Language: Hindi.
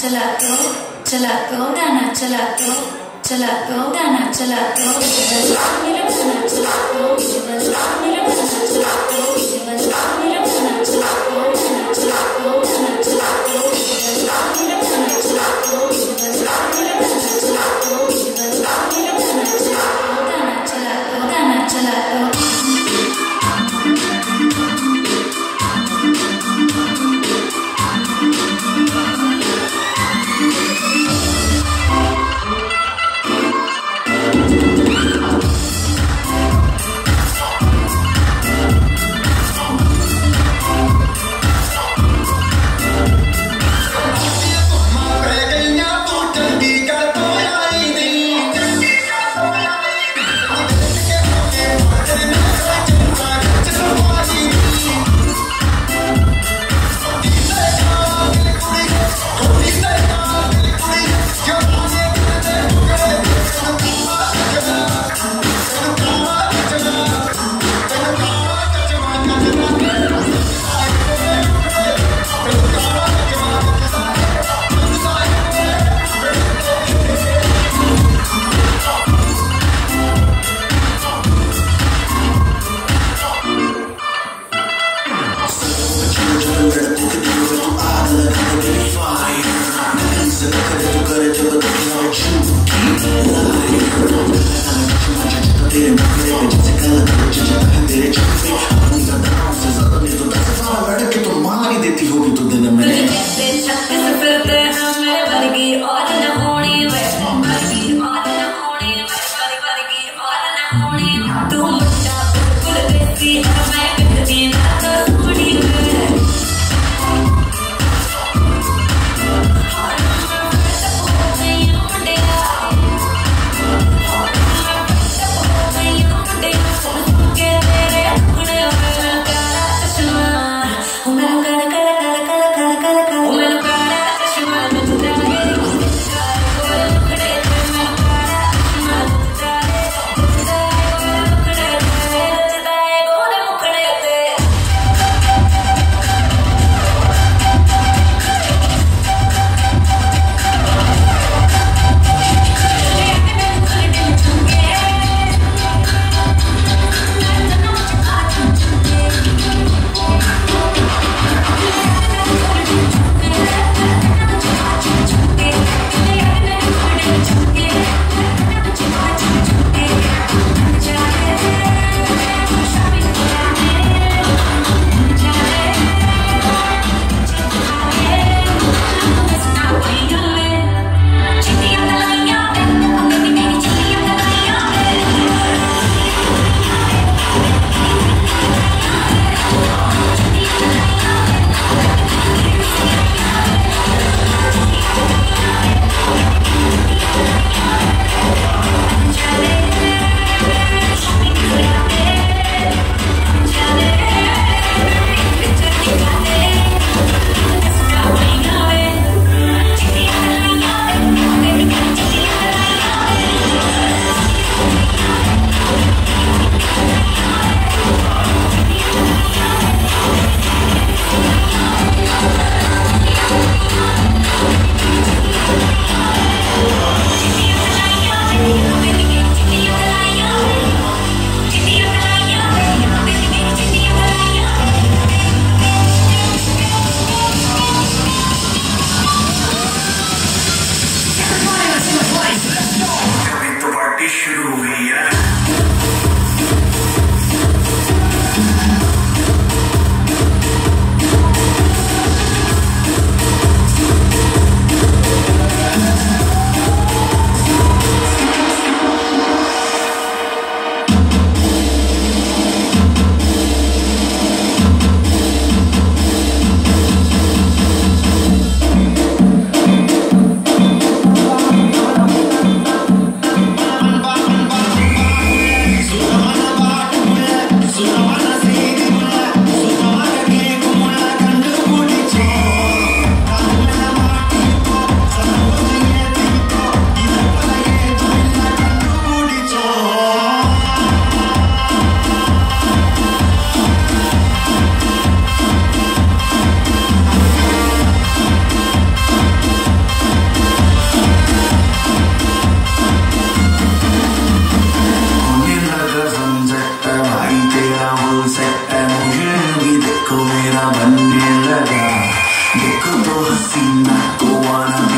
चलाते दो चला दो डाना चलाते दो चला दो डाना चला दो मेरा डाना चला दो down wanna